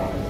Amen.